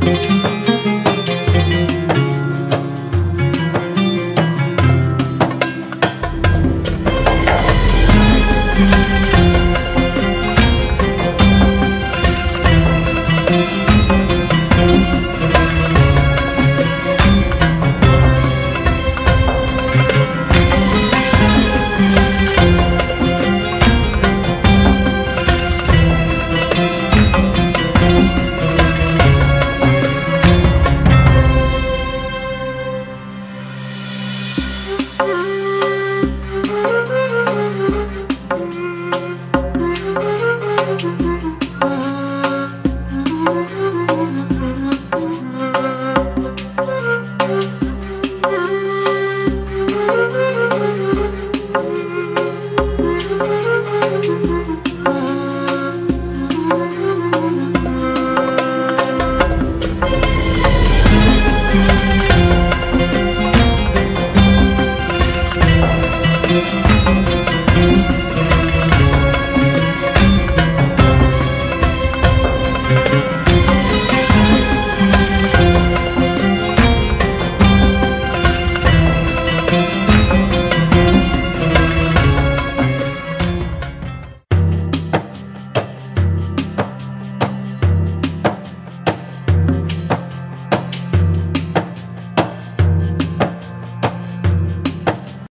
Música